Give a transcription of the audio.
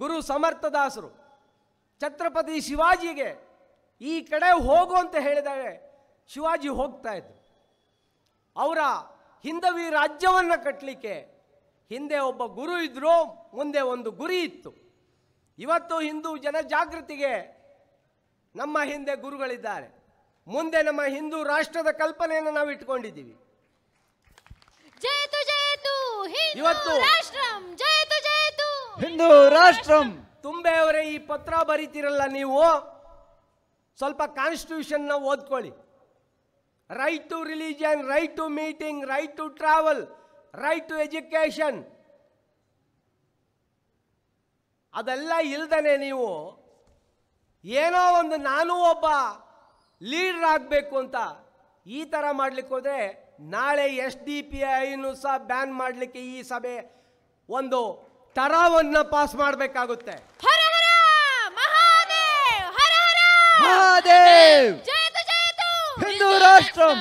ಗುರು ಸಮರ್ಥದಾಸರು ಛತ್ರಪತಿ ಶಿವಾಜಿಗೆ ಈ ಕಡೆ ಹೋಗು ಅಂತ ಹೇಳಿದಾಗ ಶಿವಾಜಿ ಹೋಗ್ತಾ ಇದ್ರು. ಅವರ ಹಿಂದವಿ ರಾಜ್ಯವನ್ನು ಕಟ್ಟಲಿಕ್ಕೆ ಹಿಂದೆ ಒಬ್ಬ ಗುರು ಇದ್ರು ಮುಂದೆ ಒಂದು ಗುರಿ ಇತ್ತು. ಇವತ್ತು ಹಿಂದೂ ಜನಜಾಗೃತಿಗೆ ನಮ್ಮ ಹಿಂದೆ ಗುರುಗಳಿದ್ದಾರೆ. ಮುಂದೆ ನಮ್ಮ ಹಿಂದೂ ರಾಷ್ಟ್ರದ ಕಲ್ಪನೆಯನ್ನು ನಾವು ಇಟ್ಕೊಂಡಿದ್ದೀವಿ. ಇವತ್ತು- ಹಿಂದೂ ರಾಷ್ಟ್ರಂ. ತುಂಬೆ ಅವರೇ ಈ ಪತ್ರ ಬರೀತಿರಲ್ಲ ನೀವು? ಸ್ವಲ್ಪ ಕಾನ್ಸ್ಟಿಟ್ಯೂಷನ್ನ ಓದ್ಕೊಳ್ಳಿ. Right to religion right to meeting right to travel right to education ಅದೆಲ್ಲ ಇಲ್ದನೆ ನೀವು ಏನೋ ಒಂದು ನಾನು ಒಬ್ಬ ಲೀಡರ್ ಆಗಬೇಕು ಅಂತ ಈ ಥರ ಮಾಡಲಿಕ್ಕೆ ಹೋದರೆ ನಾಳೆ ಎಸ್ ಡಿ ಪಿ ಐನು ಸಹ ಬ್ಯಾನ್ ಮಾಡಲಿಕ್ಕೆ ಈ ಸಭೆ ಒಂದು ತರಾವನ್ನು ಪಾಸ್ ಮಾಡಬೇಕಾಗುತ್ತೆ ಹರ ಹರ ಮಹಾದೇವ್ ಹರ ಹರ ಮಹಾದೇವ್ ಜಯತು ಜಯತು ಹಿಂದೂ ರಾಷ್ಟ್ರಂ